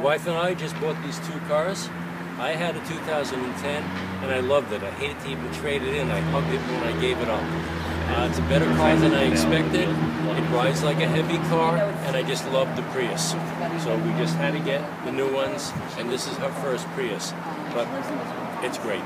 My wife and I just bought these two cars. I had a 2010 and I loved it. I hated to even trade it in. I hugged it when I gave it up. Uh, it's a better car than I expected. It rides like a heavy car and I just love the Prius. So we just had to get the new ones and this is her first Prius. But it's great.